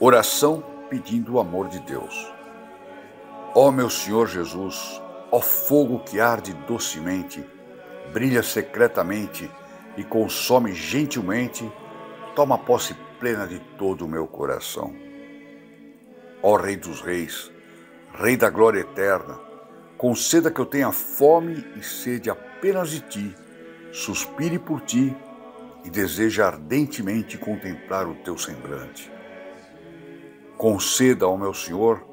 Oração pedindo o amor de Deus. Ó meu Senhor Jesus, ó fogo que arde docemente, brilha secretamente e consome gentilmente, toma posse plena de todo o meu coração. Ó Rei dos Reis, Rei da glória eterna, conceda que eu tenha fome e sede apenas de ti, suspire por ti e deseje ardentemente contemplar o teu semblante. Conceda ao meu Senhor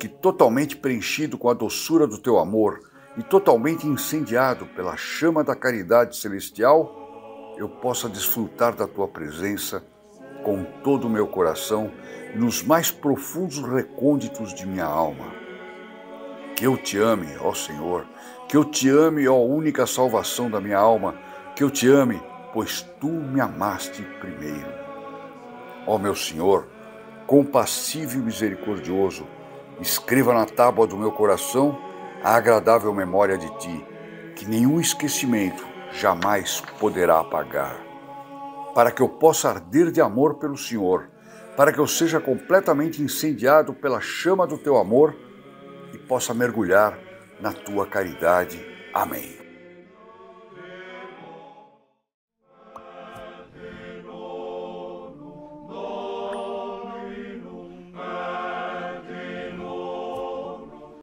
que, totalmente preenchido com a doçura do teu amor e totalmente incendiado pela chama da caridade celestial, eu possa desfrutar da tua presença com todo o meu coração e nos mais profundos recônditos de minha alma. Que eu te ame, ó Senhor, que eu te ame, ó única salvação da minha alma, que eu te ame, pois tu me amaste primeiro. Ó meu Senhor, compassivo e misericordioso, escreva na tábua do meu coração a agradável memória de ti, que nenhum esquecimento jamais poderá apagar. Para que eu possa arder de amor pelo Senhor, para que eu seja completamente incendiado pela chama do teu amor e possa mergulhar na tua caridade. Amém.